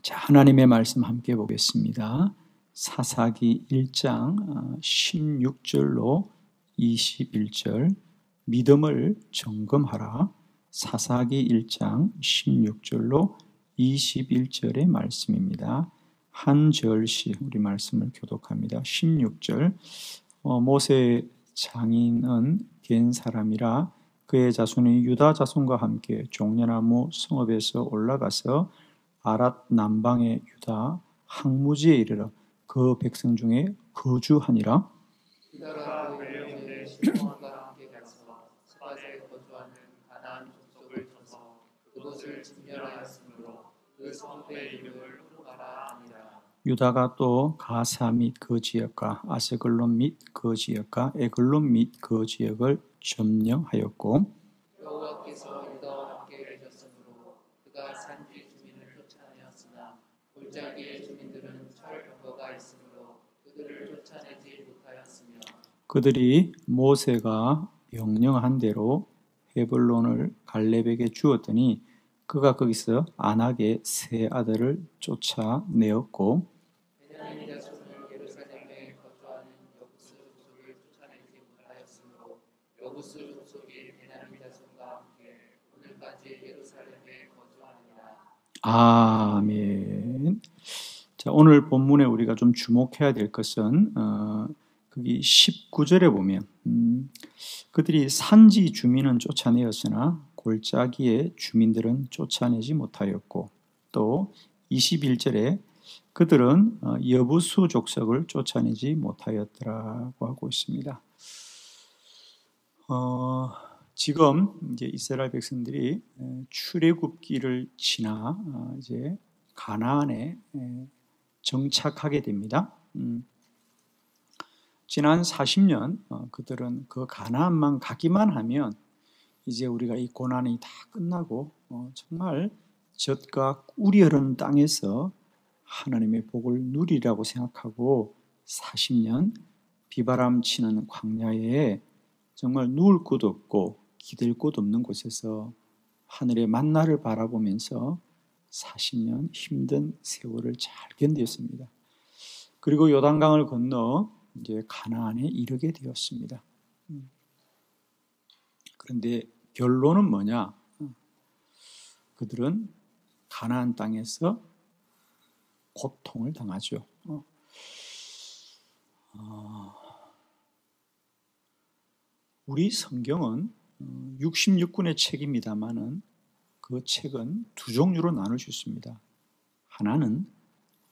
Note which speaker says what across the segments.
Speaker 1: 자, 하나님의 말씀 함께 보겠습니다. 사사기 1장 16절로 21절 믿음을 점검하라. 사사기 1장 16절로 21절의 말씀입니다. 한 절씩 우리 말씀을 교독합니다. 16절 어, 모세 장인은 겐 사람이라 그의 자손이 유다 자손과 함께 종려나무 성읍에서 올라가서 아랏 남방의 유다 항무지에 이르러 그 백성 중에 거주하니라. 유다가 또 가사 및 그 지역과 아세글론 및 그 지역과 에글론 및 그 지역을 점령하였고 여호와께서 유다와 함께 계셨으므로 그가 산지 주민을 쫓아내었으나 골짜기의 주민들은 철 병거가 있으므로 그들을 쫓아내지 못하였으며 그들이 모세가 명령한 대로 헤블론을 갈렙에게 주었더니 그가 거기서 안악의 세 아들을 쫓아내었고 아멘. 자, 오늘 본문에 우리가 좀 주목해야 될 것은 어, 거기 19절에 보면 음, 그들이 산지 주민은 쫓아내었으나 골짜기의 주민들은 쫓아내지 못하였고 또 21절에 그들은 어, 여부수 족속을 쫓아내지 못하였더라고 하고 있습니다. 어, 지금 이제 이스라엘 백성들이 출애굽기를 지나 어, 이제 가나안에 정착하게 됩니다. 음. 지난 40년 어, 그들은 그 가나안만 가기만 하면 이제 우리가 이 고난이 다 끝나고 어, 정말 젖과 꿀이 흐르는 땅에서 하나님의 복을 누리라고 생각하고 40년 비바람 치는 광야에 정말 누울 곳 없고 기댈 곳 없는 곳에서 하늘의 만나를 바라보면서 40년 힘든 세월을 잘 견뎠습니다. 그리고 요단강을 건너 이제 가나안에 이르게 되었습니다. 음. 그런데 결론은 뭐냐? 그들은 가나안 땅에서 고통을 당하죠. 어. 어. 우리 성경은 66권의 어, 책입니다만은 그 책은 두 종류로 나눌 수 있습니다. 하나는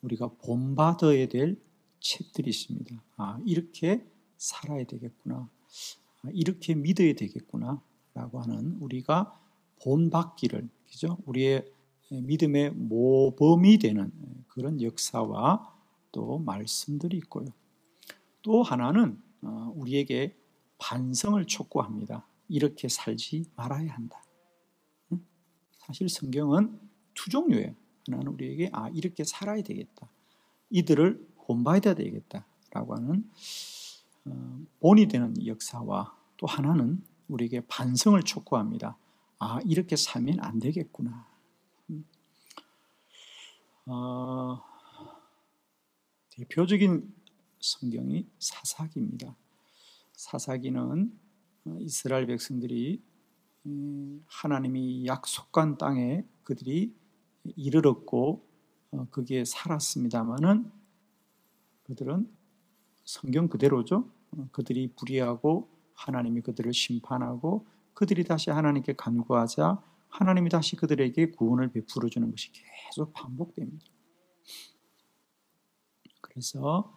Speaker 1: 우리가 본받아야 될 있습니다. 아, 이렇게 살아야 되겠구나. 아, 이렇게 믿어야 되겠구나. 라고 하는 우리가 본받기를, 그죠? 우리의 믿음의 모범이 되는 그런 역사와 또 말씀들이 있고요. 또 하나는 어, 우리에게 반성을 촉구합니다. 이렇게 살지 말아야 한다. 사실 성경은 두 종류예요. 하나는 우리에게 아 이렇게 살아야 되겠다. 이들을 본받아야 되겠다라고 하는 어, 본이 되는 역사와 또 하나는 우리에게 반성을 촉구합니다. 아 이렇게 살면 안 되겠구나. 음. 어, 대표적인 성경이 사사기입니다. 사사기는 어, 이스라엘 백성들이 음, 하나님이 약속한 땅에 그들이 이르렀고 어, 거기에 살았습니다마는 그들은 성경 그대로죠. 어, 그들이 불의하고 하나님이 그들을 심판하고 그들이 다시 하나님께 간구하자 하나님이 다시 그들에게 구원을 베풀어 주는 것이 계속 반복됩니다. 그래서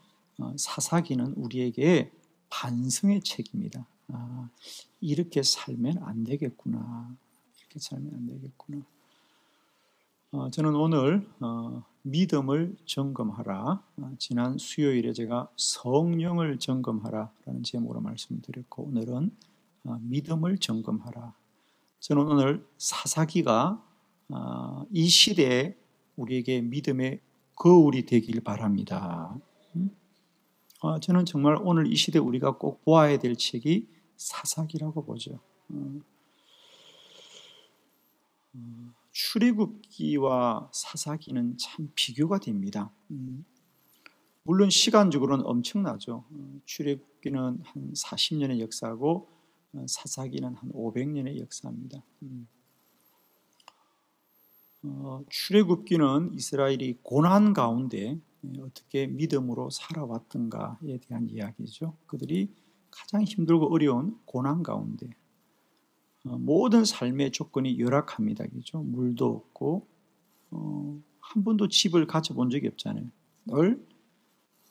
Speaker 1: 사사기는 우리에게 반성의 책입니다. 아, 이렇게 살면 안 되겠구나. 이렇게 살면 안 되겠구나. 어, 저는 오늘 어, 믿음을 점검하라. 어, 지난 수요일에 제가 성령을 점검하라라는 제목으로 말씀드렸고 오늘은 어, 믿음을 점검하라. 저는 오늘 사사기가 어, 이 시대에 우리에게 믿음의 거울이 되길 바랍니다. 음? 어, 저는 정말 오늘 이 시대 우리가 꼭 보아야 될 책이 사사기라고 보죠. 어. 어, 출애굽기와 사사기는 참 비교가 됩니다. 음, 물론 시간적으로는 엄청나죠. 어, 출애굽기는 한 40년의 역사고 어, 사사기는 한 500년의 역사입니다. 음. 어, 출애굽기는 이스라엘이 고난 가운데 예, 어떻게 믿음으로 살아왔던가에 대한 이야기죠. 그들이 가장 힘들고 어려운 고난 가운데 어, 모든 삶의 조건이 열악합니다. 그죠? 물도 없고 어, 한 번도 집을 가져본 적이 없잖아요. 늘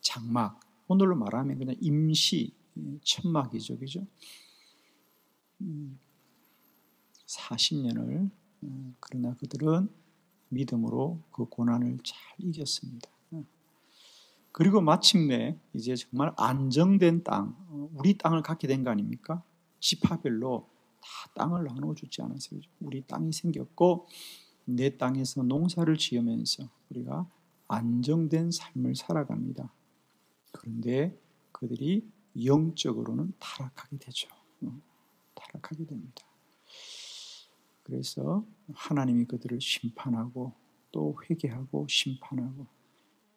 Speaker 1: 장막, 오늘로 말하면 그냥 임시 예, 천막이죠. 그죠? 40년을 음, 어, 그러나 그들은 믿음으로 그 고난을 잘 이겼습니다. 그리고 마침내 이제 정말 안정된 땅, 어, 우리 땅을 갖게 된 거 아닙니까? 지파별로 다 땅을 나눠주지 않았어요. 우리 땅이 생겼고 내 땅에서 농사를 지으면서 우리가 안정된 삶을 살아갑니다. 그런데 그들이 영적으로는 타락하게 되죠. 어, 타락하게 됩니다. 그래서 하나님이 그들을 심판하고 또 회개하고 심판하고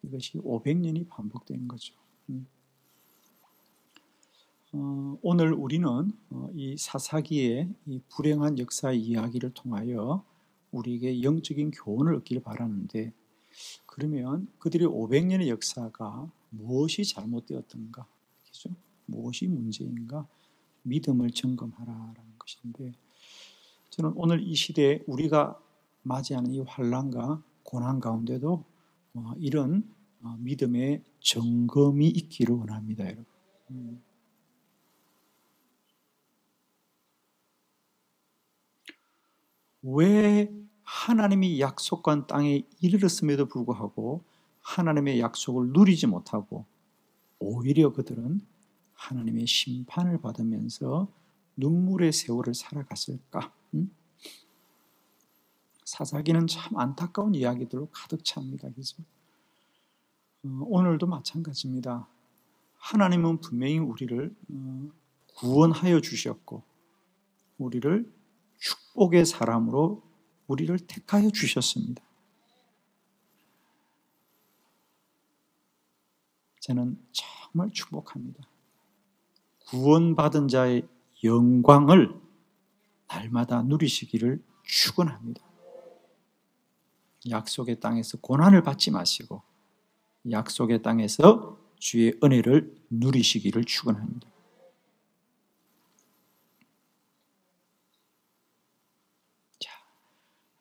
Speaker 1: 이것이 500년이 반복되는 거죠. 음. 어, 오늘 우리는 어, 이 사사기의 이 불행한 역사의 이야기를 통하여 우리에게 영적인 교훈을 얻기를 바라는데 그러면 그들의 500년의 역사가 무엇이 잘못되었던가, 그죠? 무엇이 문제인가? 믿음을 점검하라라는 것인데 저는 오늘 이 시대에 우리가 맞이하는 이 환란과 고난 가운데도 어, 이런 어, 믿음의 점검이 있기를 원합니다, 여러분. 왜 하나님이 약속한 땅에 이르렀음에도 불구하고 하나님의 약속을 누리지 못하고 오히려 그들은 하나님의 심판을 받으면서 눈물의 세월을 살아갔을까? 음? 사사기는 참 안타까운 이야기들로 가득 찹니다. 그죠? 어, 오늘도 마찬가지입니다. 하나님은 분명히 우리를 어, 구원하여 주셨고, 우리를 축복의 사람으로 우리를 택하여 주셨습니다. 저는 정말 축복합니다. 구원받은 자의 영광을 날마다 누리시기를 축원합니다. 약속의 땅에서 고난을 받지 마시고 약속의 땅에서 주의 은혜를 누리시기를 축원합니다. 자,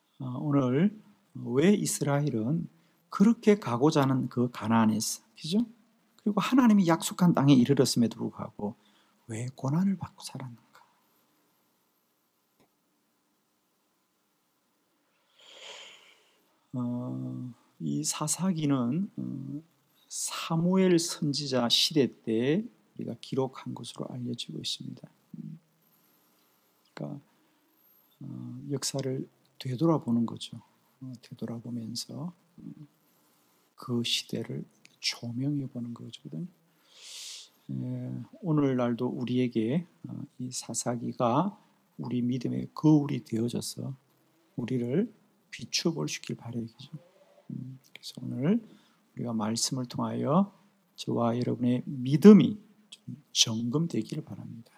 Speaker 1: 어, 오늘 왜 이스라엘은 그렇게 가고자 하는 그 가나안에서, 그죠? 그리고 하나님이 약속한 땅에 이르렀음에도 불구하고 왜 고난을 받고 살았는가? 어, 이 사사기는 어, 사무엘 선지자 시대 때 우리가 기록한 것으로 알려지고 있습니다. 그러니까 어, 역사를 되돌아보는 거죠. 어, 되돌아보면서 어, 그 시대를 조명해 보는 거거든요. 오늘날도 우리에게 어, 이 사사기가 우리 믿음의 거울이 되어져서 우리를 비추볼 시길 바라요. 음, 그래서 오늘 우리가 말씀을 통하여 저와 여러분의 믿음이 좀 점검되기를 바랍니다.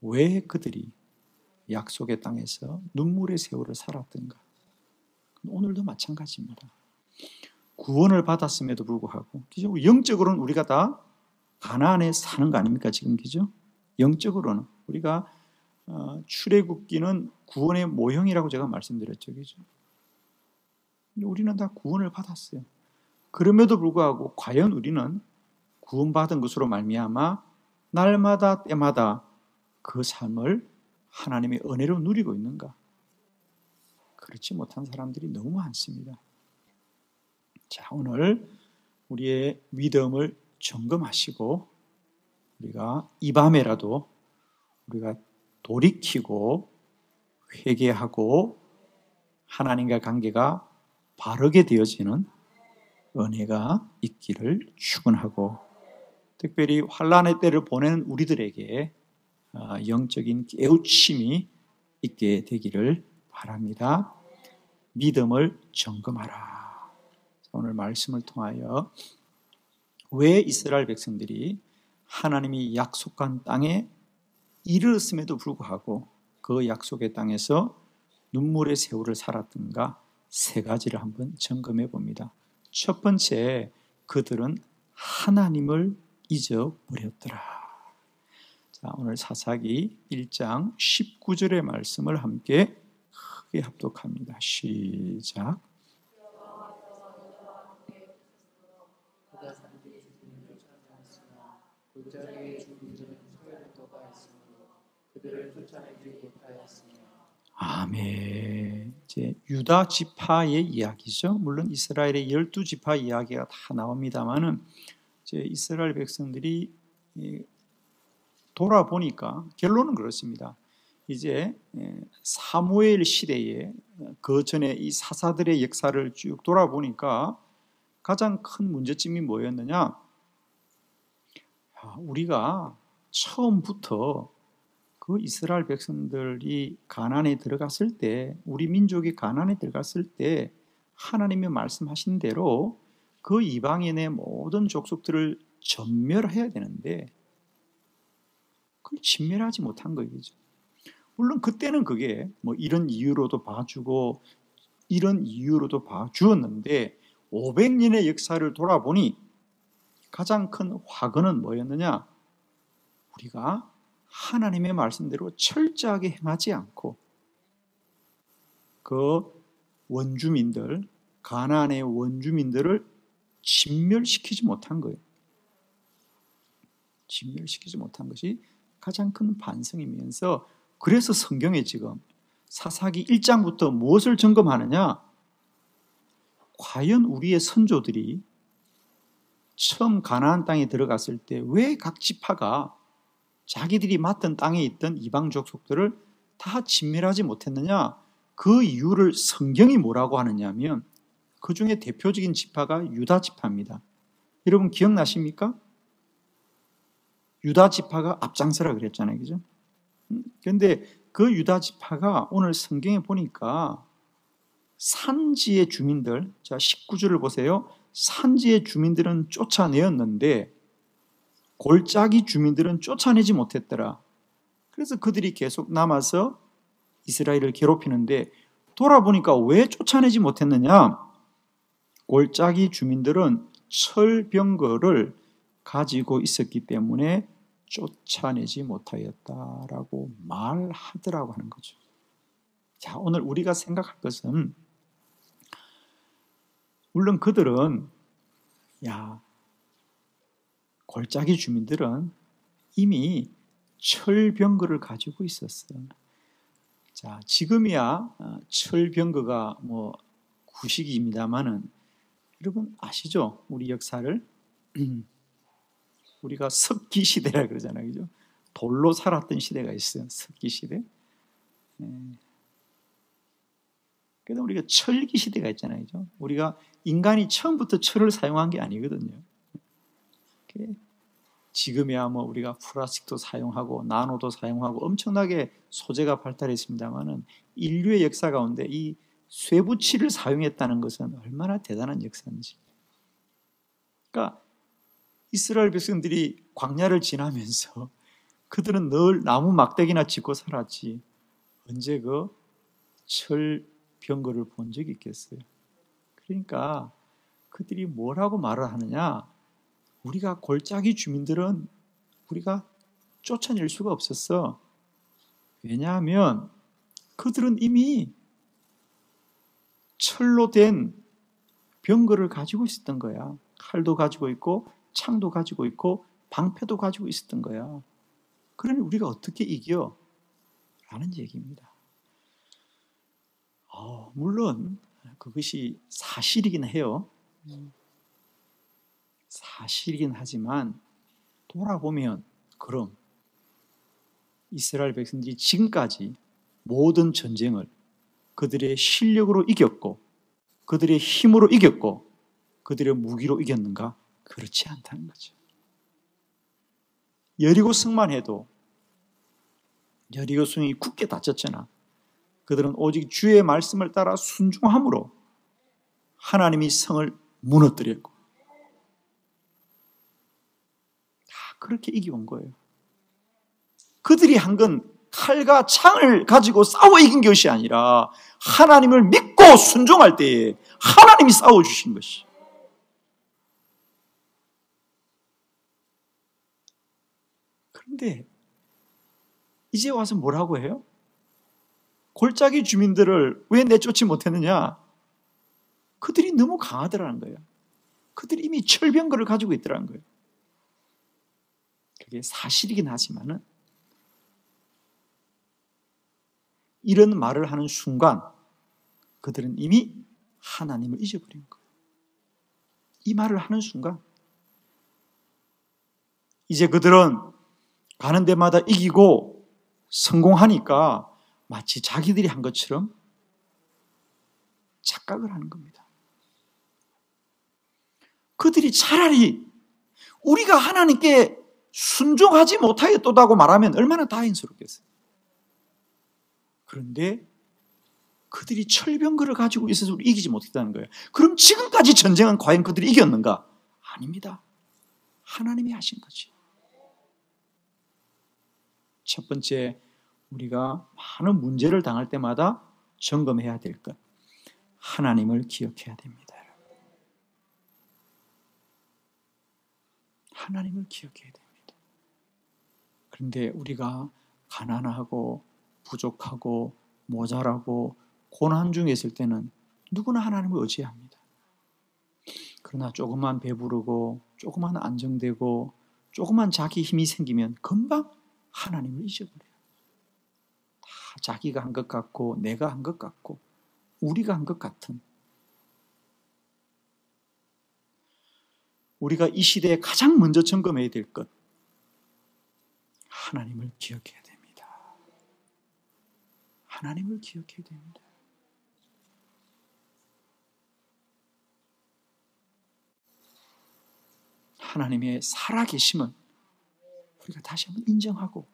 Speaker 1: 왜 그들이 약속의 땅에서 눈물의 세월을 살았던가? 오늘도 마찬가지입니다. 구원을 받았음에도 불구하고, 영적으로는 우리가 다 가나안에 사는 거 아닙니까 지금 그죠? 영적으로는 우리가 어, 출애굽기는 구원의 모형이라고 제가 말씀드렸죠, 그죠? 우리는 다 구원을 받았어요. 그럼에도 불구하고 과연 우리는 구원받은 것으로 말미암아 날마다 때마다 그 삶을 하나님의 은혜로 누리고 있는가? 그렇지 못한 사람들이 너무 많습니다. 자, 오늘 우리의 믿음을 점검하시고 우리가 이 밤에라도 우리가 돌이키고 회개하고 하나님과 관계가 바르게 되어지는 은혜가 있기를 축원하고 특별히 환란의 때를 보내는 우리들에게 아, 영적인 깨우침이 있게 되기를 바랍니다. 믿음을 점검하라. 오늘 말씀을 통하여 왜 이스라엘 백성들이 하나님이 약속한 땅에 이르렀음에도 불구하고 그 약속의 땅에서 눈물의 세월을 살았던가 세 가지를 한번 점검해 봅니다. 첫 번째, 그들은 하나님을 잊어버렸더라. 자, 오늘 사사기 1장 19절의 말씀을 함께 크게 합독합니다. 시작. 아멘. 이제 유다 지파의 이야기죠. 물론 이스라엘의 열두 지파 이야기가 다 나옵니다만은 이제 이스라엘 백성들이 돌아보니까 결론은 그렇습니다. 이제 사무엘 시대에 그 전에 이 사사들의 역사를 쭉 돌아보니까 가장 큰 문제점이 뭐였느냐? 우리가 처음부터 그 이스라엘 백성들이 가난에 들어갔을 때, 우리 민족이 가난에 들어갔을 때 하나님이 말씀하신 대로 그 이방인의 모든 족속들을 전멸해야 되는데 그걸 진멸하지 못한 거죠. 물론 그때는 그게 뭐 이런 이유로도 봐주고 이런 이유로도 봐주었는데 500년의 역사를 돌아보니 가장 큰 화근은 뭐였느냐? 우리가 하나님의 말씀대로 철저하게 행하지 않고 그 원주민들, 가나안의 원주민들을 진멸시키지 못한 거예요. 진멸시키지 못한 것이 가장 큰 반성이면서 그래서 성경에 지금 사사기 1장부터 무엇을 점검하느냐? 과연 우리의 선조들이 처음 가나안 땅에 들어갔을 때 왜 각 지파가 자기들이 맡은 땅에 있던 이방 족 속들을 다 진멸하지 못했느냐? 그 이유를 성경이 뭐라고 하느냐면 그 중에 대표적인 지파가 유다 지파입니다. 여러분 기억나십니까? 유다 지파가 앞장서라 그랬잖아요. 그죠? 그런데 그 유다 지파가 오늘 성경에 보니까 산지의 주민들, 자 19절을 보세요. 산지의 주민들은 쫓아내었는데 골짜기 주민들은 쫓아내지 못했더라. 그래서 그들이 계속 남아서 이스라엘을 괴롭히는데 돌아보니까 왜 쫓아내지 못했느냐? 골짜기 주민들은 철병거를 가지고 있었기 때문에 쫓아내지 못하였다라고 말하더라고 하는 거죠. 자, 오늘 우리가 생각할 것은 물론 그들은 야 골짜기 주민들은 이미 철병거를 가지고 있었어. 자, 지금이야 어, 철병거가 뭐 구식입니다만은 여러분 아시죠? 우리 역사를 우리가 석기 시대라 그러잖아요, 그죠? 돌로 살았던 시대가 있어요, 석기 시대. 네. 그래도 우리가 철기 시대가 있잖아요, 그죠? 우리가 인간이 처음부터 철을 사용한 게 아니거든요. 지금이야 뭐 우리가 플라스틱도 사용하고 나노도 사용하고 엄청나게 소재가 발달했습니다만은 인류의 역사 가운데 이 쇠붙이를 사용했다는 것은 얼마나 대단한 역사인지. 그러니까 이스라엘 백성들이 광야를 지나면서 그들은 늘 나무 막대기나 짓고 살았지. 언제 그 철병거를 본 적이 있겠어요? 그러니까 그들이 뭐라고 말을 하느냐? 우리가 골짜기 주민들은 우리가 쫓아낼 수가 없었어. 왜냐하면 그들은 이미 철로 된 병거를 가지고 있었던 거야. 칼도 가지고 있고 창도 가지고 있고 방패도 가지고 있었던 거야. 그러니 우리가 어떻게 이겨? 라는 얘기입니다. 어, 물론 그것이 사실이긴 해요. 사실이긴 하지만 돌아보면 그럼 이스라엘 백성들이 지금까지 모든 전쟁을 그들의 실력으로 이겼고 그들의 힘으로 이겼고 그들의 무기로 이겼는가? 그렇지 않다는 거죠. 여리고 성만 해도 여리고 성이 굳게 닫혔잖아. 그들은 오직 주의 말씀을 따라 순종함으로 하나님이 성을 무너뜨렸고 다 그렇게 이겨온 거예요. 그들이 한 건 칼과 창을 가지고 싸워 이긴 것이 아니라 하나님을 믿고 순종할 때에 하나님이 싸워 주신 것이. 그런데 이제 와서 뭐라고 해요? 골짜기 주민들을 왜 내쫓지 못했느냐? 그들이 너무 강하더라는 거예요. 그들이 이미 철병거를 가지고 있더라는 거예요. 그게 사실이긴 하지만은 이런 말을 하는 순간 그들은 이미 하나님을 잊어버린 거예요. 이 말을 하는 순간 이제 그들은 가는 데마다 이기고 성공하니까 마치 자기들이 한 것처럼 착각을 하는 겁니다. 그들이 차라리 우리가 하나님께 순종하지 못하였다고 말하면 얼마나 다행스럽겠어요. 그런데 그들이 철병거를 가지고 있어서 이기지 못했다는 거예요. 그럼 지금까지 전쟁은 과연 그들이 이겼는가? 아닙니다. 하나님이 하신 거지. 첫 번째, 우리가 많은 문제를 당할 때마다 점검해야 될 것. 하나님을 기억해야 됩니다. 하나님을 기억해야 됩니다. 그런데 우리가 가난하고 부족하고 모자라고 고난 중에 있을 때는 누구나 하나님을 의지합니다. 그러나 조금만 배부르고 조금만 안정되고 조금만 자기 힘이 생기면 금방 하나님을 잊어버려요. 다 자기가 한 것 같고 내가 한 것 같고 우리가 한 것 같은 우리가 이 시대에 가장 먼저 점검해야 될 것, 하나님을 기억해야 됩니다. 하나님을 기억해야 됩니다. 하나님의 살아계심은 우리가 다시 한번 인정하고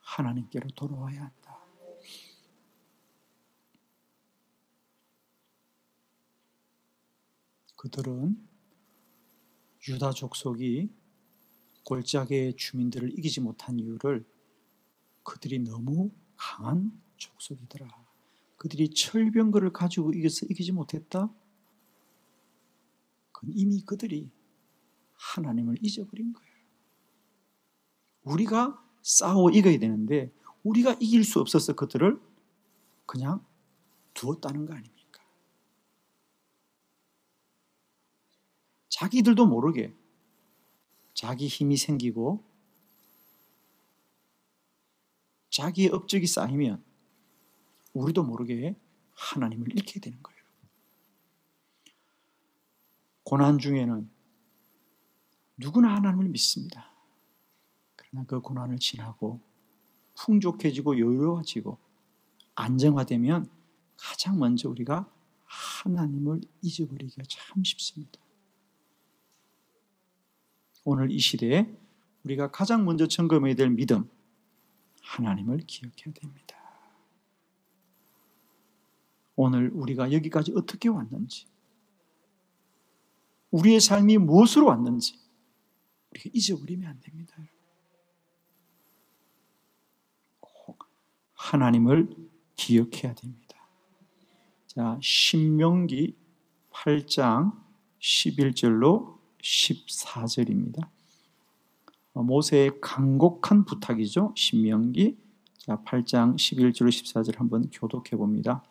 Speaker 1: 하나님께로 돌아와야 한다. 그들은 유다 족속이 골짜기의 주민들을 이기지 못한 이유를 그들이 너무 강한 족속이더라. 그들이 철병거를 가지고 이겨서 이기지 못했다? 그건 이미 그들이 하나님을 잊어버린 거예요. 우리가 싸워 이겨야 되는데 우리가 이길 수 없어서 그들을 그냥 두었다는 거 아닙니까? 자기들도 모르게 자기 힘이 생기고 자기의 업적이 쌓이면 우리도 모르게 하나님을 잃게 되는 거예요. 고난 중에는 누구나 하나님을 믿습니다. 그 고난을 지나고 풍족해지고 여유로워지고 안정화되면 가장 먼저 우리가 하나님을 잊어버리기가 참 쉽습니다. 오늘 이 시대에 우리가 가장 먼저 점검해야 될 믿음, 하나님을 기억해야 됩니다. 오늘 우리가 여기까지 어떻게 왔는지, 우리의 삶이 무엇으로 왔는지, 우리가 잊어버리면 안 됩니다. 하나님을 기억해야 됩니다. 자, 신명기 8장 11절로 14절입니다. 어, 모세의 간곡한 부탁이죠. 신명기 자, 8장 11절 14절 한번 교독해 봅니다.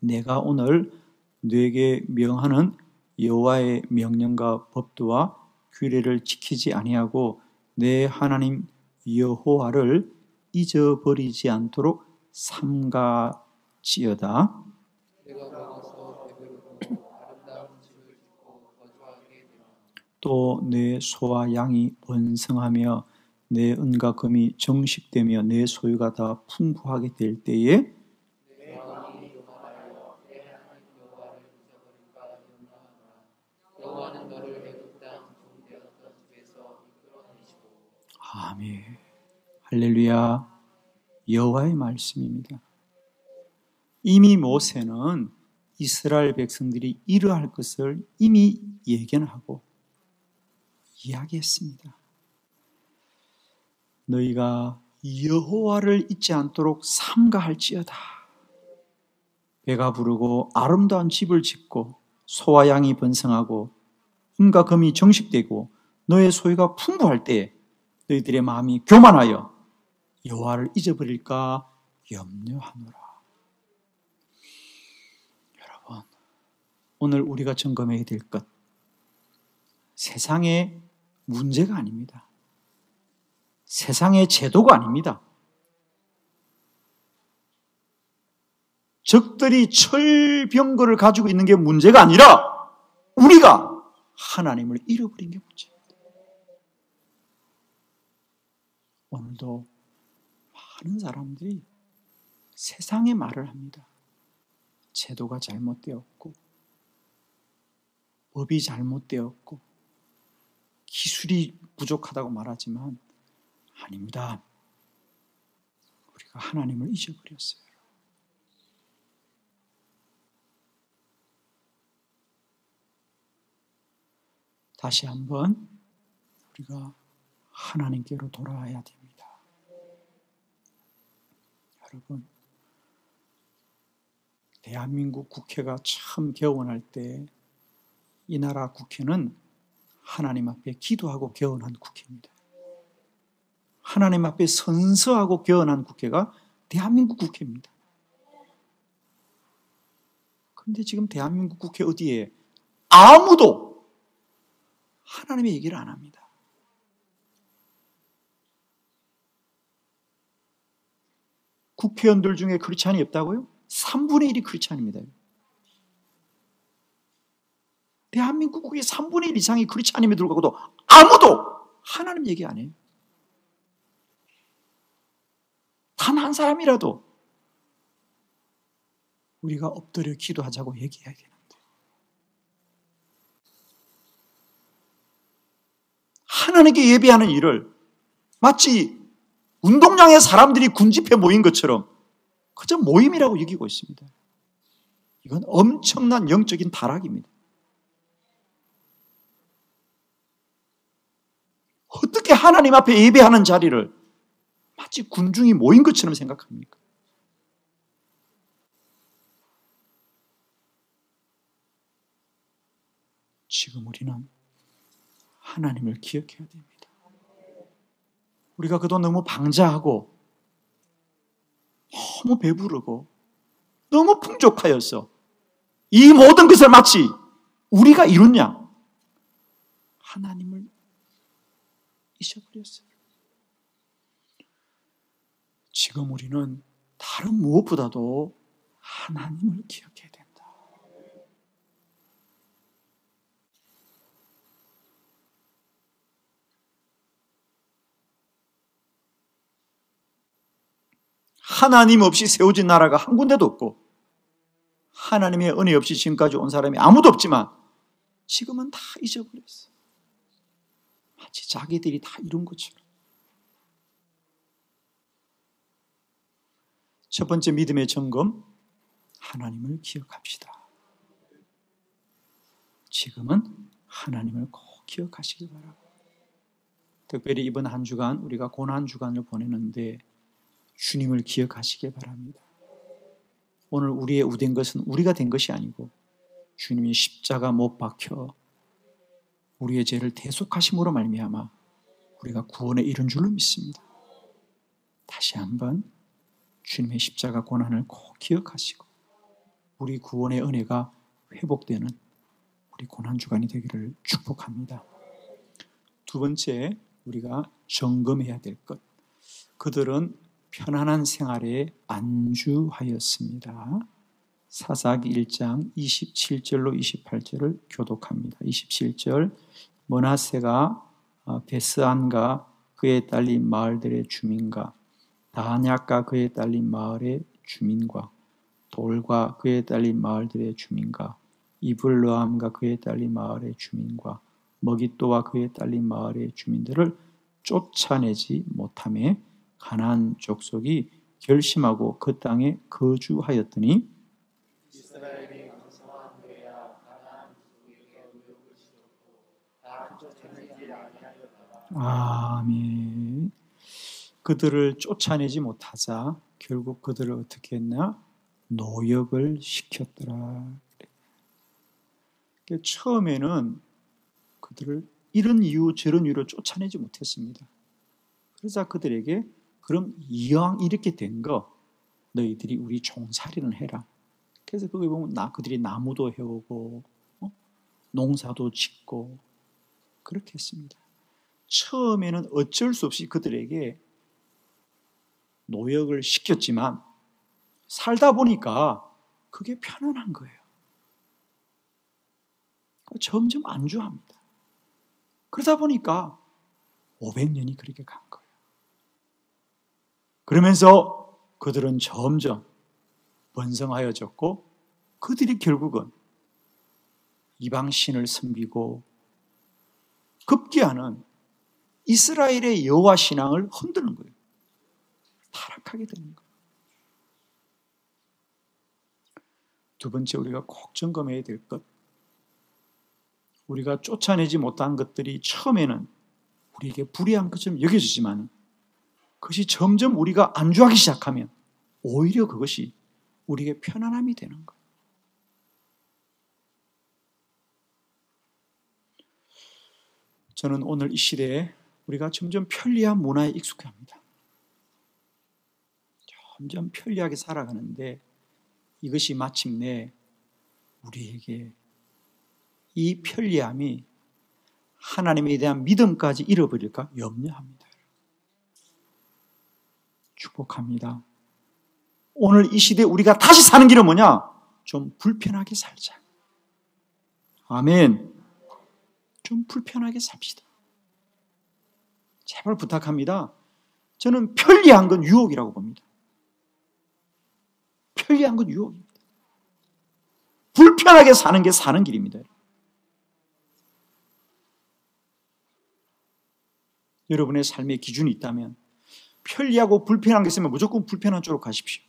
Speaker 1: 내가 오늘 네게 명하는 여호와의 명령과 법도와 규례를 지키지 아니하고 내 하나님 여호와를 잊어버리지 않도록 삼가지어다. 또 내 소와 양이 번성하며 내 은과 금이 정식되며 내 소유가 다 풍부하게 될 때에 아멘 할렐루야 여호와의 말씀입니다. 이미 모세는 이스라엘 백성들이 이러할 것을 이미 예견하고 이야기했습니다. 너희가 여호와를 잊지 않도록 삼가할지어다. 배가 부르고 아름다운 집을 짓고 소와 양이 번성하고 은과 금이 정식되고 너의 소유가 풍부할 때 너희들의 마음이 교만하여 여호와를 잊어버릴까 염려하노라. 여러분, 오늘 우리가 점검해야 될 것, 세상의 문제가 아닙니다. 세상의 제도가 아닙니다. 적들이 철병거를 가지고 있는 게 문제가 아니라 우리가 하나님을 잃어버린 게 문제입니다. 오늘도 많은 사람들이 세상의 말을 합니다. 제도가 잘못되었고, 법이 잘못되었고, 기술이 부족하다고 말하지만, 아닙니다. 우리가 하나님을 잊어버렸어요. 다시 한번 우리가 하나님께로 돌아와야 됩니다. 여러분, 대한민국 국회가 처음 개원할 때 이 나라 국회는 하나님 앞에 기도하고 개원한 국회입니다. 하나님 앞에 선서하고 개헌한 국회가 대한민국 국회입니다. 그런데 지금 대한민국 국회 어디에 아무도 하나님의 얘기를 안 합니다. 국회의원들 중에 크리스찬이 없다고요? 3분의 1이 크리스찬입니다. 대한민국 국의 3분의 1 이상이 크리스찬임에 들어가고도 아무도 하나님 얘기 안 해요. 단 한 사람이라도 우리가 엎드려 기도하자고 얘기해야 되는데. 하나님께 예배하는 일을 마치 운동장에 사람들이 군집해 모인 것처럼 그저 모임이라고 여기고 있습니다. 이건 엄청난 영적인 타락입니다. 어떻게 하나님 앞에 예배하는 자리를 마치 군중이 모인 것처럼 생각합니까? 지금 우리는 하나님을 기억해야 됩니다. 우리가 그동안 너무 방자하고 너무 배부르고 너무 풍족하여서 이 모든 것을 마치 우리가 이루냐 하나님을 잊어버렸어요. 지금 우리는 다른 무엇보다도 하나님을 기억해야 된다. 하나님 없이 세워진 나라가 한 군데도 없고, 하나님의 은혜 없이 지금까지 온 사람이 아무도 없지만, 지금은 다 잊어버렸어. 마치 자기들이 다 이룬 것처럼. 첫 번째 믿음의 점검, 하나님을 기억합시다. 지금은 하나님을 꼭 기억하시기 바랍니다. 특별히 이번 한 주간 우리가 고난 주간을 보내는데 주님을 기억하시기 바랍니다. 오늘 우리의 우된 것은 우리가 된 것이 아니고 주님이 십자가 못 박혀 우리의 죄를 대속하심으로 말미암아 우리가 구원에 이른 줄로 믿습니다. 다시 한번 주님의 십자가 고난을 꼭 기억하시고 우리 구원의 은혜가 회복되는 우리 고난 주간이 되기를 축복합니다. 두 번째 우리가 점검해야 될 것. 그들은 편안한 생활에 안주하였습니다. 사사기 1장 27절로 28절을 교독합니다. 27절 머나세가 베스안과 그에 딸린 마을들의 주민과 다냐과 그에 딸린 마을의 주민과 돌과 그에 딸린 마을들의 주민과 이블르함과 그에 딸린 마을의 주민과 머기또와 그에 딸린 마을의 주민들을 쫓아내지 못함에 가난 족속이 결심하고 그 땅에 거주하였더니 아멘. 그들을 쫓아내지 못하자 결국 그들을 어떻게 했나? 노역을 시켰더라. 그러니까 처음에는 그들을 이런 이유 저런 이유로 쫓아내지 못했습니다. 그러자 그들에게 그럼 이왕 이렇게 된 거 너희들이 우리 종살이는 해라. 그래서 거기 보면 나 그들이 나무도 해오고 어? 농사도 짓고 그렇게 했습니다. 처음에는 어쩔 수 없이 그들에게 노역을 시켰지만 살다 보니까 그게 편안한 거예요. 점점 안주합니다. 그러다 보니까 500년이 그렇게 간 거예요. 그러면서 그들은 점점 번성하여졌고 그들이 결국은 이방신을 섬기고 급기야는 이스라엘의 여호와 신앙을 흔드는 거예요. 타락하게 되는 거예요. 두 번째 우리가 꼭 점검해야 될 것. 우리가 쫓아내지 못한 것들이 처음에는 우리에게 불이한 것처럼 여겨지지만 그것이 점점 우리가 안주하기 시작하면 오히려 그것이 우리에게 편안함이 되는 거예요. 저는 오늘 이 시대에 우리가 점점 편리한 문화에 익숙합니다. 점점 편리하게 살아가는데 이것이 마침내 우리에게 이 편리함이 하나님에 대한 믿음까지 잃어버릴까 염려합니다. 축복합니다. 오늘 이 시대에 우리가 다시 사는 길은 뭐냐? 좀 불편하게 살자. 아멘. 좀 불편하게 삽시다. 제발 부탁합니다. 저는 편리한 건 유혹이라고 봅니다. 편리한 건 유혹입니다. 불편하게 사는 게 사는 길입니다. 여러분의 삶의 기준이 있다면 편리하고 불편한 게 있으면 무조건 불편한 쪽으로 가십시오.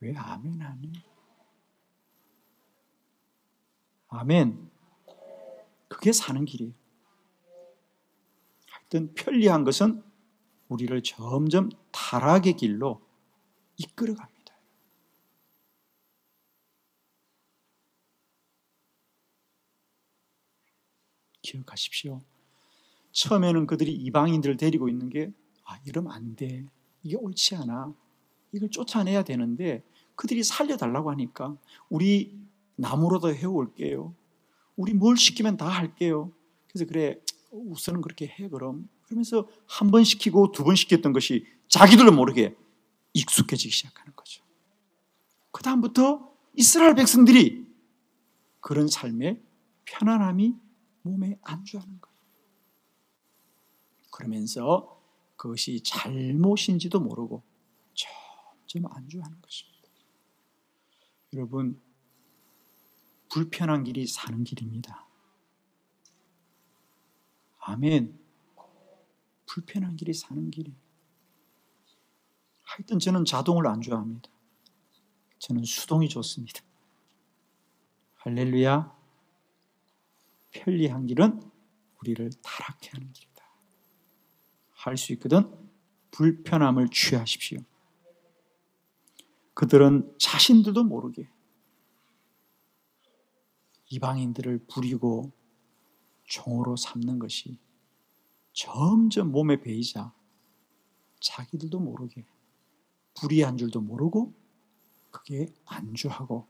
Speaker 1: 왜 아멘 안 해? 아멘. 그게 사는 길이에요. 하여튼 편리한 것은 우리를 점점 타락의 길로 이끌어갑니다. 기억하십시오. 처음에는 그들이 이방인들을 데리고 있는 게, 아, 이러면 안 돼. 이게 옳지 않아. 이걸 쫓아내야 되는데, 그들이 살려달라고 하니까, 우리 나무로도 해올게요. 우리 뭘 시키면 다 할게요. 그래서 그래, 우선은 그렇게 해, 그럼. 그러면서 한 번 시키고 두 번 시켰던 것이 자기들도 모르게 익숙해지기 시작하는 거죠. 그 다음부터 이스라엘 백성들이 그런 삶에 편안함이 몸에 안주하는 거예요. 그러면서 그것이 잘못인지도 모르고 점점 안주하는 것입니다. 여러분, 불편한 길이 사는 길입니다. 아멘. 불편한 길이 사는 길이. 하여튼 저는 자동을 안 좋아합니다. 저는 수동이 좋습니다. 할렐루야. 편리한 길은 우리를 타락해 하는 길이다. 할 수 있거든 불편함을 취하십시오. 그들은 자신들도 모르게 이방인들을 부리고 종으로 삼는 것이 점점 몸에 배이자 자기들도 모르게 불의한 줄도 모르고 그게 안주하고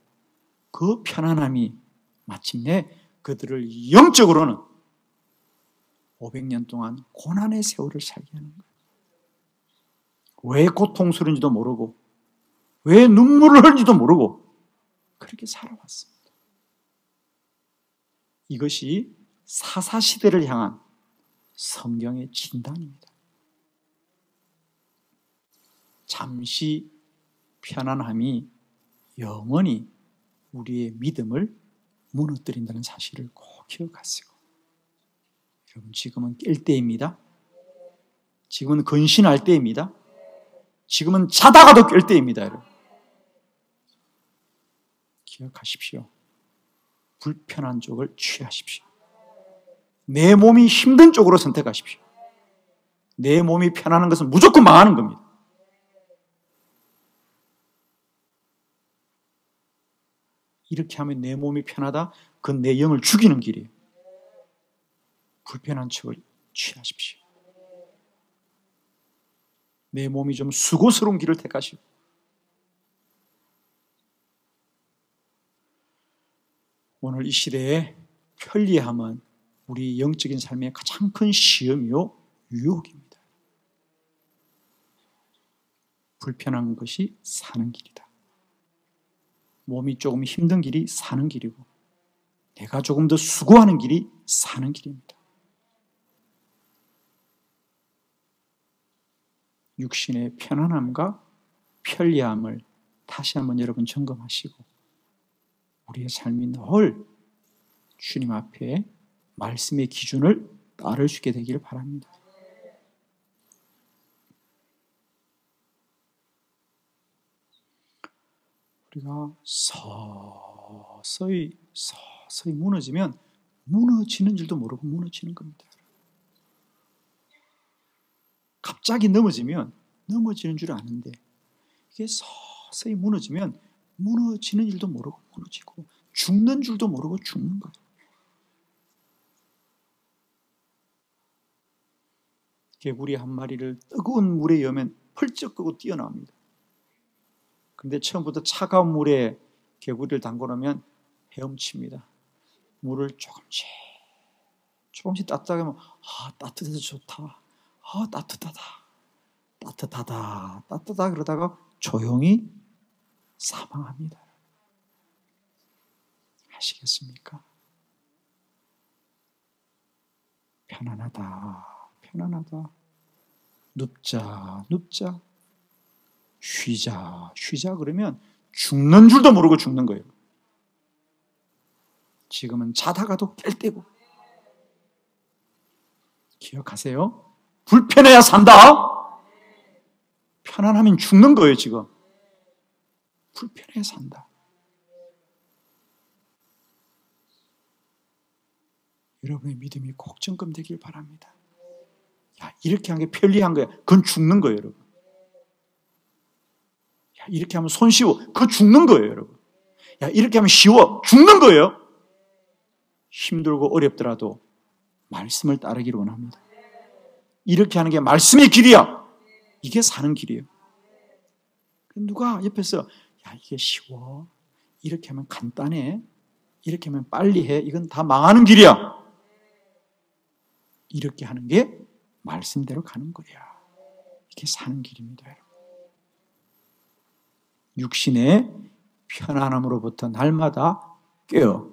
Speaker 1: 그 편안함이 마침내 그들을 영적으로는 500년 동안 고난의 세월을 살게 하는 거예요. 왜 고통스러운지도 모르고, 왜 눈물을 흘리지도 모르고, 그렇게 살아왔습니다. 이것이 사사시대를 향한 성경의 진단입니다. 잠시 편안함이 영원히 우리의 믿음을 무너뜨린다는 사실을 꼭 기억하시고 여러분 지금은 깰 때입니다. 지금은 근신할 때입니다. 지금은 자다가도 깰 때입니다, 여러분. 기억하십시오. 불편한 쪽을 취하십시오. 내 몸이 힘든 쪽으로 선택하십시오. 내 몸이 편안한 것은 무조건 망하는 겁니다. 이렇게 하면 내 몸이 편하다? 그건 내 영을 죽이는 길이에요. 불편한 척을 취하십시오. 내 몸이 좀 수고스러운 길을 택하시고 오늘 이 시대에 편리함은 우리 영적인 삶의 가장 큰 시험이요 유혹입니다. 불편한 것이 사는 길이다. 몸이 조금 힘든 길이 사는 길이고 내가 조금 더 수고하는 길이 사는 길입니다. 육신의 편안함과 편리함을 다시 한번 여러분 점검하시고 우리의 삶이 늘 주님 앞에 말씀의 기준을 따를 수 있게 되기를 바랍니다. 우리가 서서히 서서히 무너지면 무너지는 줄도 모르고 무너지는 겁니다. 갑자기 넘어지면 넘어지는 줄 아는데 이게 서서히 무너지면 무너지는 줄도 모르고 무너지고 죽는 줄도 모르고 죽는 거예요. 개구리 한 마리를 뜨거운 물에 여면 펄쩍 끄고 뛰어나옵니다. 근데 처음부터 차가운 물에 개구리를 담궈놓으면 헤엄칩니다. 물을 조금씩 조금씩 따뜻하게 하면 아 따뜻해서 좋다. 아 따뜻하다. 따뜻하다. 따뜻하다 그러다가 조용히 사망합니다. 아시겠습니까? 편안하다. 편안하다. 눕자. 눕자. 쉬자, 쉬자 그러면 죽는 줄도 모르고 죽는 거예요. 지금은 자다가도 깰 때고. 기억하세요? 불편해야 산다? 편안하면 죽는 거예요, 지금. 불편해야 산다. 여러분의 믿음이 꼭 점검되길 바랍니다. 야, 이렇게 한 게 편리한 거야. 그건 죽는 거예요, 여러분. 야, 이렇게 하면 손쉬워. 그거 죽는 거예요, 여러분. 야, 이렇게 하면 쉬워. 죽는 거예요. 힘들고 어렵더라도 말씀을 따르기를 원합니다. 이렇게 하는 게 말씀의 길이야. 이게 사는 길이에요. 누가 옆에서 야, 이게 쉬워. 이렇게 하면 간단해. 이렇게 하면 빨리 해. 이건 다 망하는 길이야. 이렇게 하는 게 말씀대로 가는 거야. 이게 사는 길입니다, 여러분. 육신의 편안함으로부터 날마다 깨어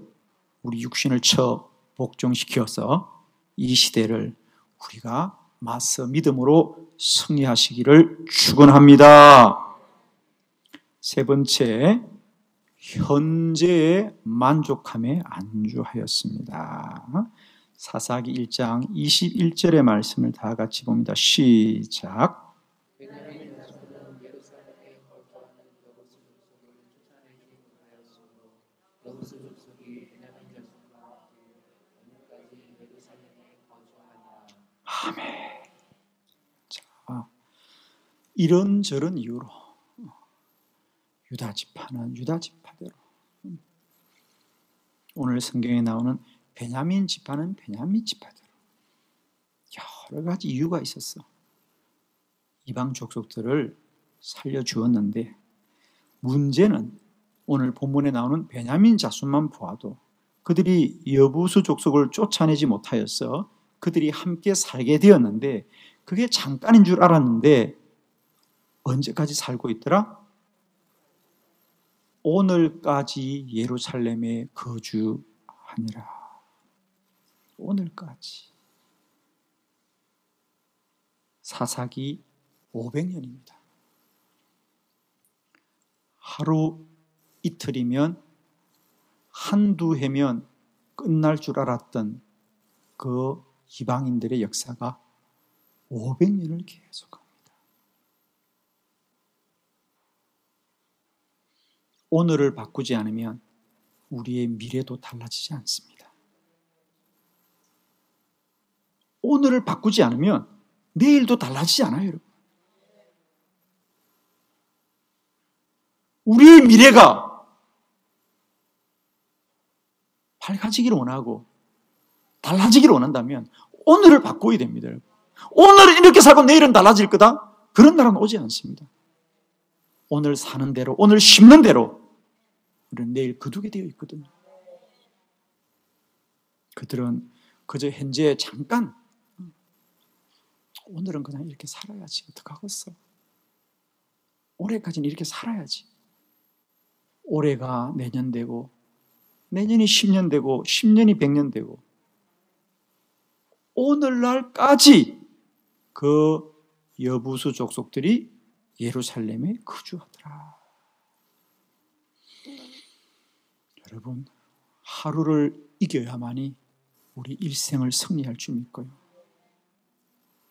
Speaker 1: 우리 육신을 쳐 복종시켜서 이 시대를 우리가 맞서 믿음으로 승리하시기를 축원합니다. 세 번째 현재의 만족함에 안주하였습니다. 사사기 1장 21절의 말씀을 다 같이 봅니다. 시작. 아멘. 자, 이런저런 이유로 유다 지파는 유다 지파대로 오늘 성경에 나오는 베냐민 지파는 베냐민 지파대로 여러 가지 이유가 있었어. 이방 족속들을 살려 주었는데 문제는 오늘 본문에 나오는 베냐민 자손만 보아도 그들이 여부수 족속을 쫓아내지 못하였어 그들이 함께 살게 되었는데 그게 잠깐인 줄 알았는데 언제까지 살고 있더라? 오늘까지 예루살렘에 거주하니라. 오늘까지. 사사기 500년입니다. 하루 이틀이면 한두 해면 끝날 줄 알았던 그 이방인들의 역사가 500년을 계속합니다. 오늘을 바꾸지 않으면 우리의 미래도 달라지지 않습니다. 오늘을 바꾸지 않으면 내일도 달라지지 않아요, 여러분. 우리의 미래가 밝아지기를 원하고 달라지기를 원한다면 오늘을 바꿔야 됩니다. 오늘은 이렇게 살고 내일은 달라질 거다? 그런 날은 오지 않습니다. 오늘 사는 대로, 오늘 심는 대로 우리는 내일 거두게 되어 있거든요. 그들은 그저 현재 잠깐 오늘은 그냥 이렇게 살아야지 어떡하겠어. 올해까지는 이렇게 살아야지. 올해가 내년 되고 내년이 10년 되고 10년이 100년 되고 오늘날까지 그 여부수 족속들이 예루살렘에 거주하더라. 여러분, 하루를 이겨야만이 우리 일생을 승리할 줄 믿고요.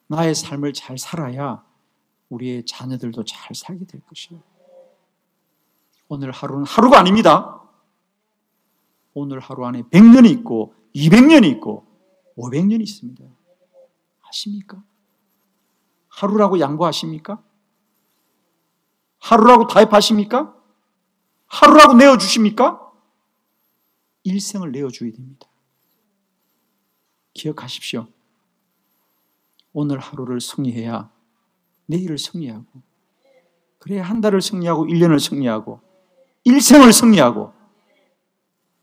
Speaker 1: 나의 삶을 잘 살아야 우리의 자녀들도 잘 살게 될 것이에요. 오늘 하루는 하루가 아닙니다. 오늘 하루 안에 100년이 있고 200년이 있고 500년이 있습니다. 아십니까? 하루라고 양보하십니까? 하루라고 타협하십니까? 하루라고 내어주십니까? 일생을 내어줘야 됩니다. 기억하십시오. 오늘 하루를 승리해야 내일을 승리하고, 그래야 한 달을 승리하고, 1년을 승리하고, 일생을 승리하고,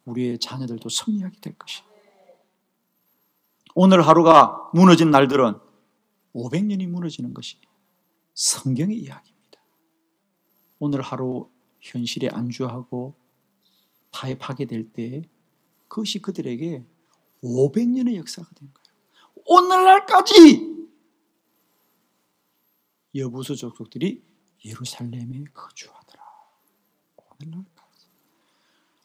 Speaker 1: 우리의 자녀들도 승리하게 될 것이다. 오늘 하루가 무너진 날들은 500년이 무너지는 것이 성경의 이야기입니다. 오늘 하루 현실에 안주하고 타협하게 될 때 그것이 그들에게 500년의 역사가 된 거예요. 오늘날까지 여부수 족속들이 예루살렘에 거주하더라. 오늘날까지.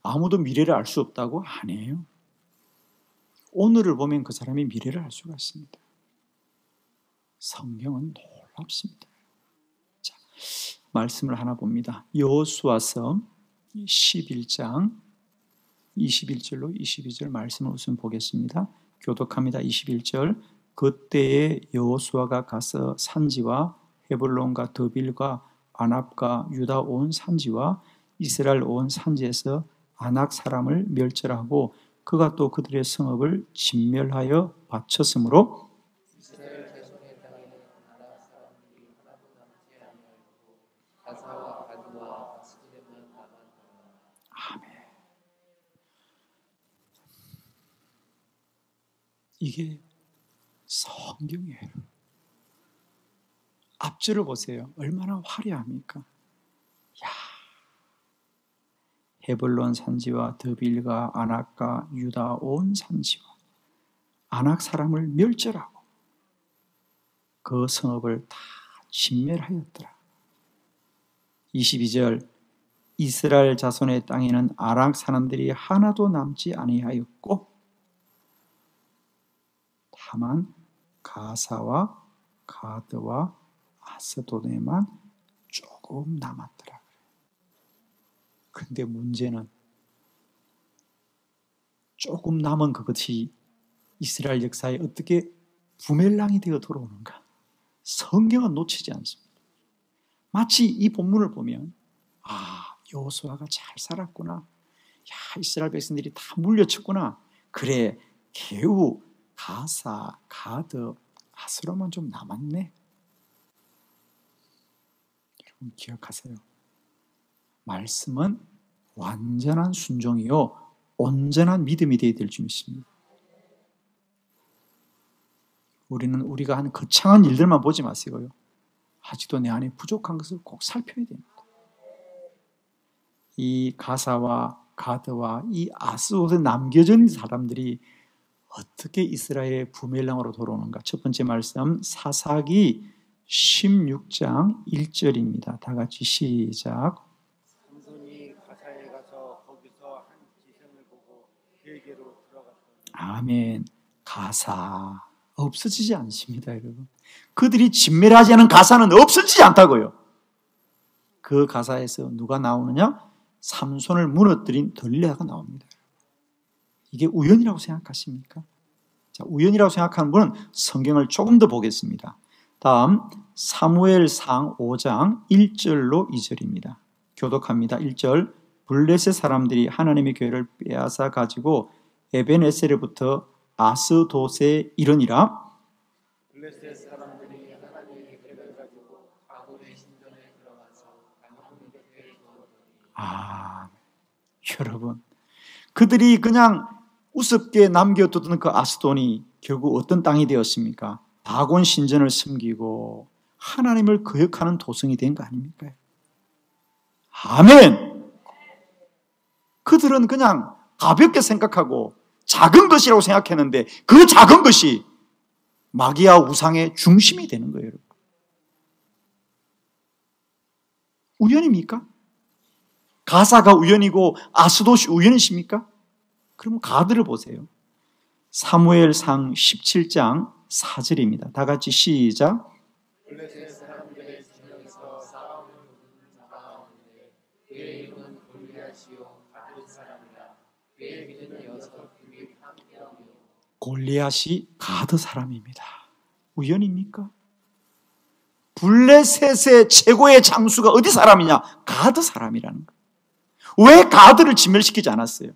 Speaker 1: 아무도 미래를 알 수 없다고 아니에요. 오늘을 보면 그 사람이 미래를 알 수가 있습니다. 성경은 놀랍습니다. 자, 말씀을 하나 봅니다. 여호수아서 11장 21절로 22절 말씀을 우선 보겠습니다. 교독합니다. 21절 그때에 여호수아가 가서 산지와 헤블론과 더빌과 아납과 유다 온 산지와 이스라엘 온 산지에서 아낙 사람을 멸절하고 그가 또 그들의 성읍을 진멸하여 바쳤으므로 아멘. 이게 성경이에요. 앞줄을 보세요. 얼마나 화려합니까? 야, 헤블론 산지와 드빌과 아낙과 유다 온 산지와 아낙 사람을 멸절하고 그 성읍을 다 진멸하였더라. 22절 이스라엘 자손의 땅에는 아락 사람들이 하나도 남지 아니하였고 다만 가사와 가드와 아스도네만 조금 남았더라. 근데 문제는 조금 남은 그것이 이스라엘 역사에 어떻게 부멜랑이 되어 돌아오는가? 성경은 놓치지 않습니다. 마치 이 본문을 보면 아 여호수아가 잘 살았구나. 야 이스라엘 백성들이 다 물려쳤구나. 그래 개우 가사 가드 아스로만 좀 남았네. 여러분 기억하세요. 말씀은 완전한 순종이요 온전한 믿음이 되어야 될 줄 믿습니다. 우리는 우리가 하는 거창한 일들만 보지 마시고요. 아직도 내 안에 부족한 것을 꼭 살펴야 됩니다. 이 가사와 가드와 이 아스옷에 남겨진 사람들이 어떻게 이스라엘의 부멜랑으로 돌아오는가? 첫 번째 말씀 사사기 16장 1절입니다. 다 같이 시작. 아멘. 가사 없어지지 않습니다, 여러분. 그들이 진멸하지 않은 가사는 없어지지 않다고요. 그 가사에서 누가 나오느냐? 삼손을 무너뜨린 들레아가 나옵니다. 이게 우연이라고 생각하십니까? 자, 우연이라고 생각하는 분은 성경을 조금 더 보겠습니다. 다음 사무엘상 5장 1절로 2절입니다. 교독합니다. 1절 블레셋 사람들이 하나님의 교회를 빼앗아 가지고 에벤에셀로부터 아스도세 이르니라
Speaker 2: 블레셋 사람들이 하나님의 교회를 가지고 아군의 신전에 들어가서 하나님 곁에 두었더니
Speaker 1: 아 여러분 그들이 그냥 우습게 남겨두던 그 아스돈이 결국 어떤 땅이 되었습니까? 다곤 신전을 섬기고 하나님을 거역하는 도성이 된 거 아닙니까? 아멘! 그들은 그냥 가볍게 생각하고 작은 것이라고 생각했는데 그 작은 것이 마귀와 우상의 중심이 되는 거예요, 여러분. 우연입니까? 가사가 우연이고 아스도시 우연이십니까? 그럼 가드를 보세요. 사무엘상 17장 4절입니다. 다 같이 시작. 골리앗이 가드 사람입니다. 우연입니까? 블레셋의 최고의 장수가 어디 사람이냐? 가드 사람이라는 거예요. 왜 가드를 진멸시키지 않았어요?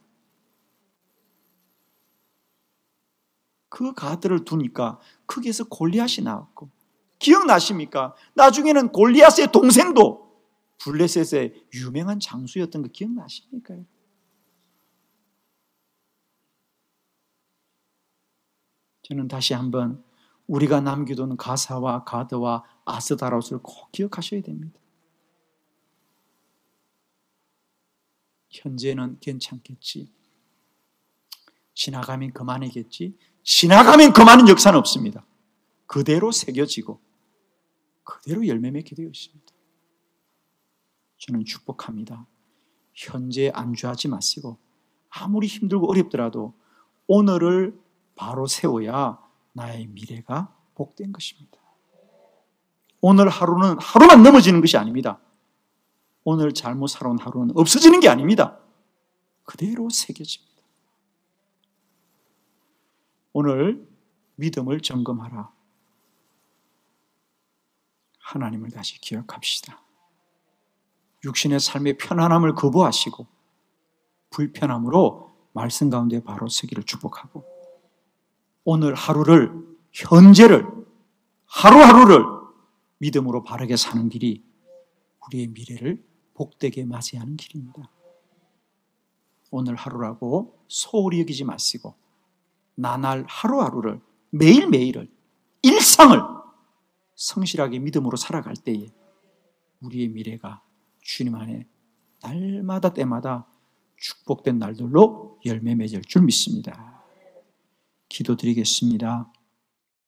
Speaker 1: 그 가드를 두니까 거기에서 골리앗이 나왔고 기억나십니까? 나중에는 골리앗의 동생도 블레셋의 유명한 장수였던 거 기억나십니까? 저는 다시 한번 우리가 남겨둔 가사와 가드와 아스다롯을 꼭 기억하셔야 됩니다. 현재는 괜찮겠지. 지나가면 그만이겠지. 지나가면 그만은 역사는 없습니다. 그대로 새겨지고 그대로 열매 맺게 되어 있습니다. 저는 축복합니다. 현재 안주하지 마시고 아무리 힘들고 어렵더라도 오늘을 바로 세워야 나의 미래가 복된 것입니다. 오늘 하루는 하루만 넘어지는 것이 아닙니다. 오늘 잘못 살아온 하루는 없어지는 게 아닙니다. 그대로 새겨집니다. 오늘 믿음을 점검하라. 하나님을 다시 기억합시다. 육신의 삶의 편안함을 거부하시고 불편함으로 말씀 가운데 바로 서기를 축복하고 오늘 하루를 현재를 하루하루를 믿음으로 바르게 사는 길이 우리의 미래를 복되게 맞이하는 길입니다. 오늘 하루라고 소홀히 여기지 마시고 나날 하루하루를 매일매일을 일상을 성실하게 믿음으로 살아갈 때에 우리의 미래가 주님 안에 날마다 때마다 축복된 날들로 열매 맺을 줄 믿습니다. 기도드리겠습니다.